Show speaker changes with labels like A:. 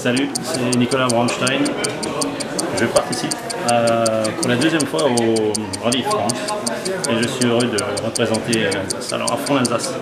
A: Salut, c'est Nicolas Braunstein. Je participe euh, pour la deuxième fois au Rallye France et je suis heureux de représenter euh, à fond l'Alsace.